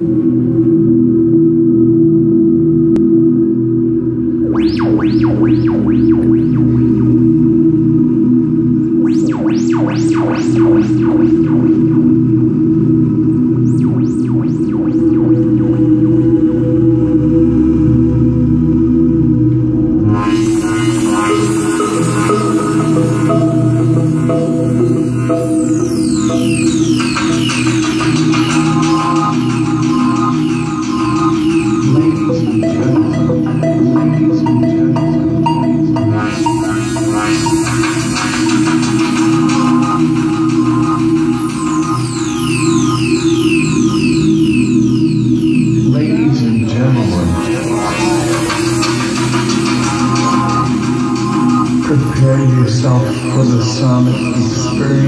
Ladies and prepare yourself for the sonic experience